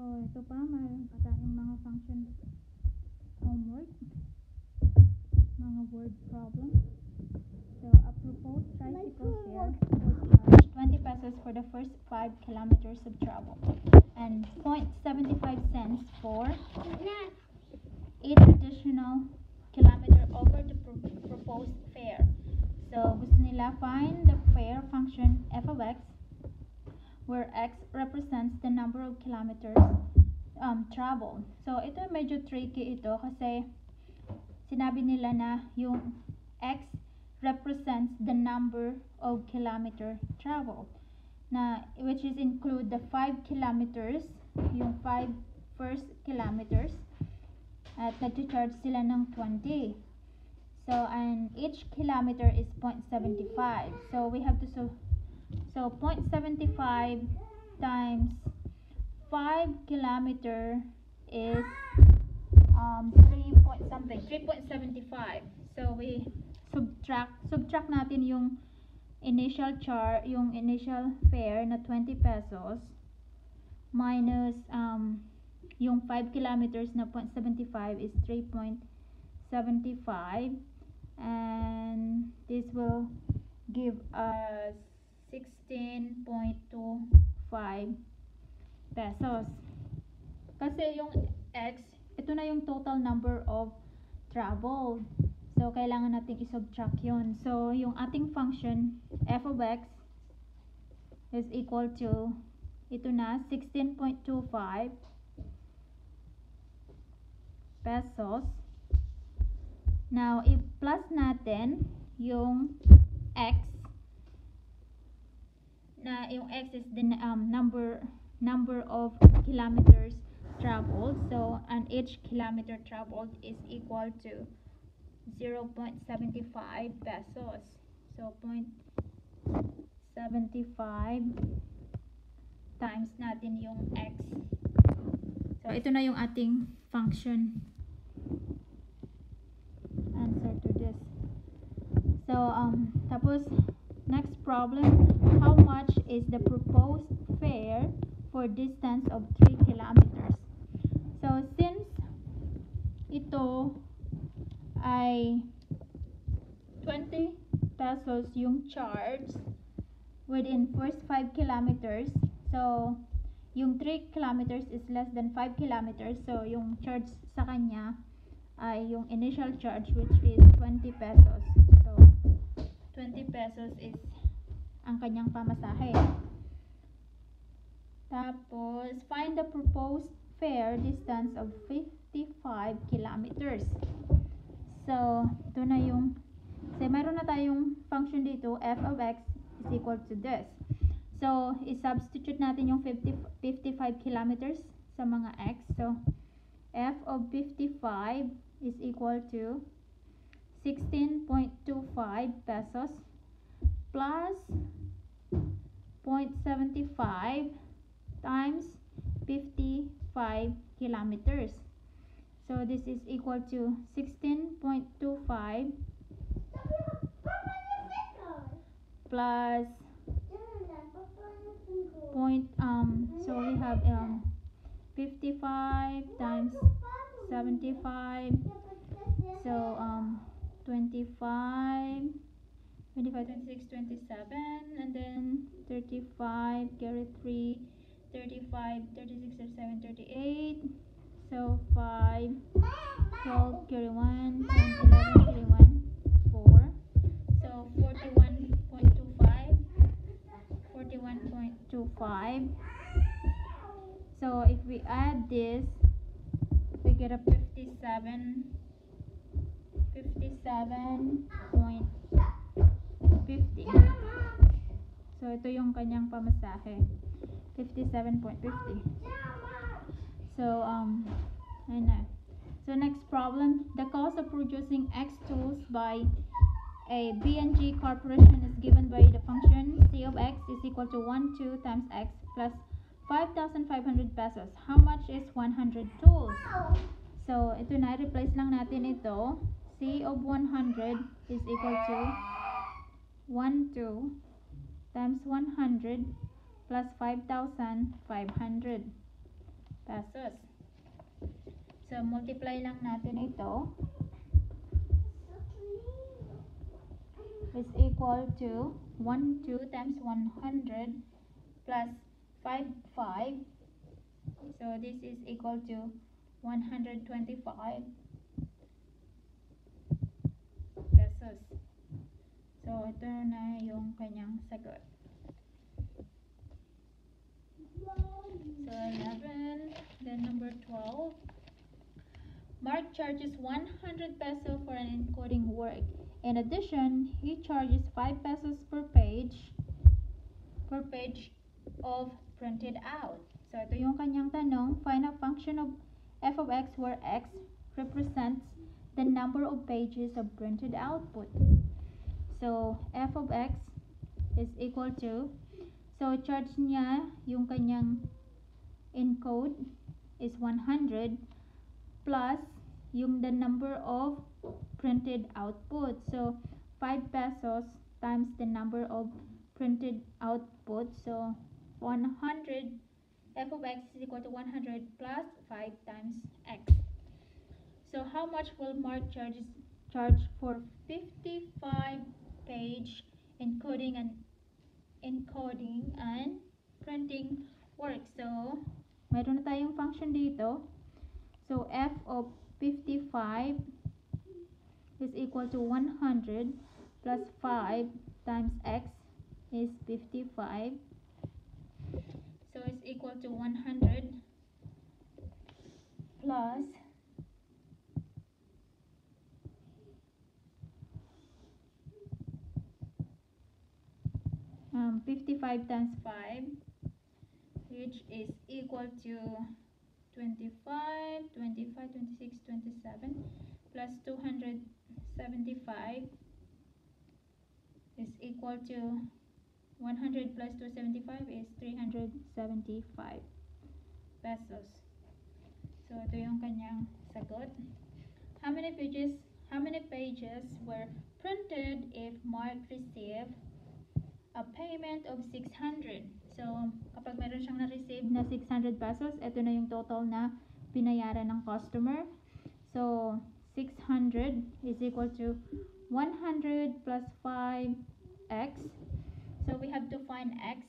ito pa, mayroon pa tayong mga function homework. Mga word problem. So, a proposed tricycle fare would charge 20 pesos for the first 5 kilometers of travel and 0.75 cents for each additional kilometer over the pro- proposed fare. So, gusto nila find the fare function f of x where x of kilometers um, traveled. So, ito medyo tricky ito kasi sinabi nila na yung x represents the number of kilometer traveled na which is include the 5 kilometers, yung 5 first kilometers at nag-charge sila ng 20. So, and each kilometer is 0.75. So, we have to so so 0.75 times 5 kilometer is um 3 point something 3.75. So, we subtract subtract natin yung initial char yung initial fare na 20 pesos minus um yung 5 kilometers na 0.75 is 3.75 and this will give us 16.25 pesos. Kasi yung x ito na yung total number of traveled so kailangan nating i-subtract yun. So yung ating function f of x is equal to ito na 16.25 pesos. Now, i-plus natin yung x na yung x is the um, number number of kilometers traveled. So, and each kilometer traveled is equal to 0.75 pesos. So, 0.75 times natin yung x. So, ito na yung ating function answer to this. So, um, tapos, next problem, how much is the proposed fare for distance of 3 kilometers? So, since ito ay 20 pesos yung charge within first 5 kilometers, so, yung 3 kilometers is less than 5 kilometers, so yung charge sa kanya ay yung initial charge which is 20 pesos. So, 20 pesos is ang kanyang pamasahe. Tapos, find the proposed fare distance of 55 kilometers. So, ito na yung, so, mayroon na tayong function dito, f of x is equal to this. So, i-substitute natin yung 50, 55 kilometers sa mga x. So, f of 55 is equal to 16.25 pesos plus 0.75 times 55 kilometers. So, this is equal to 16.25 plus point um so we have um 55 times 75 so um 25 25 26 27 and then 35 carry 3 35 36 37 38 so 5 12 carry 1 10 11 carry 1 4 so 41.25 41.25 so if we add this we get a 57 57.50 so ito yung kanyang pamasahe 57.50 so um ayun na so next problem the cost of producing X tools by a B&G corporation is given by the function C of X is equal to 1 2 times X plus 5,500 pesos. How much is 100 tools? So, ito na, replace lang natin ito. C of 100 is equal to 1 2 times 100 plus 5,500 pesos. So, multiply lang natin ito. is equal to 1, 2 times 100 plus 5, 5. So, this is equal to 125 pesos. So, ito na yung kanyang sagot. 11. Then, number 12. Mark charges 100 peso for an encoding work. In addition, he charges 5 pesos per page per page of printed out. So, ito yung kanyang tanong. Find a function of f of x where x represents the number of pages of printed output. So, f of x is equal to So, charge niya yung kanyang encode is 100 plus yung the number of printed output. So, 5 pesos times the number of printed output. So, 100 f of x is equal to 100 plus 5 times x. So, how much will Mark charges charge for 55 page encoding and encoding and printing work? So, mayroon na tayong function dito. So, f of 55 is equal to 100 plus 5 times x is 55 so it's equal to 100 plus um, 55 times 5 which is equal to 25 25 26 27 plus 275 is equal to 100 plus 275 is 375 pesos. So ito yung kanyang sagot. How many pages how many pages were printed if Mark received a payment of 600 So, kapag meron siyang na-receive na 600 pesos, ito na yung total na binayaran ng customer. So, 600 is equal to 100 plus 5x. So, we have to find x.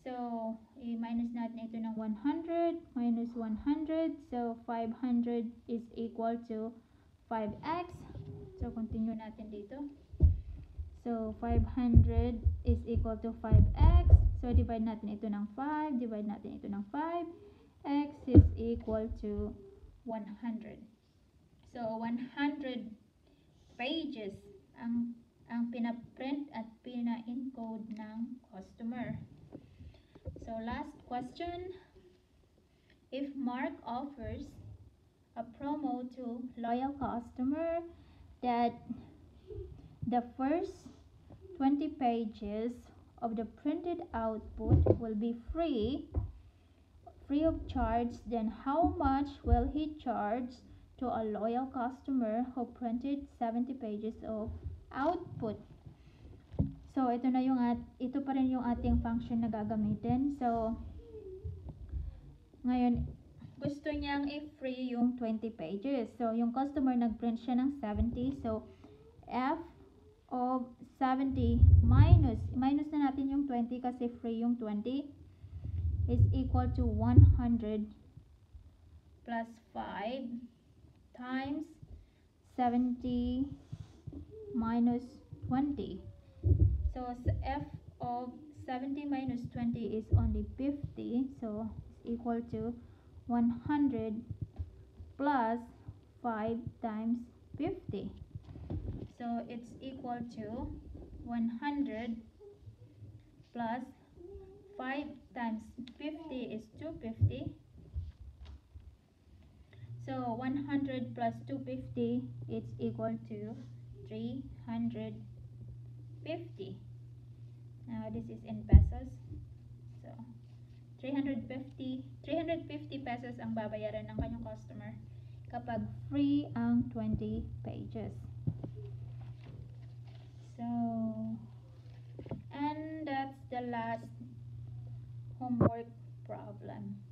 So, i-minus natin ito ng 100 minus 100. So, 500 is equal to 5x. So, continue natin dito. So, 500 is equal to 5x. So, divide natin ito ng 5. Divide natin ito ng 5. x is equal to 100. So, 100 pages ang, ang pinaprint at pina-encode ng customer. So, last question. If Mark offers a promo to loyal customer that the first 20 pages of the printed output will be free free of charge. Then how much will he charge to a loyal customer who printed 70 pages of output? So ito na yung at ito pa rin yung ating function na gagamitin. So ngayon gusto niyang i-free yung 20 pages. So yung customer nagprint siya ng 70 so f of 70 minus, minus na natin yung 20 kasi free yung 20 is equal to 100 plus 5 times 70 minus 20. So, f of 70 minus 20 is only 50. So, it's equal to 100 plus 5 times 50. So it's equal to 100 plus 5 times 50 is 250. So 100 plus 250 it's equal to 350. Now this is in pesos. So 350 350 pesos ang babayaran ng kanyang customer kapag free ang 20 pages. So, and that's the last homework problem.